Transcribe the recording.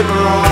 river on.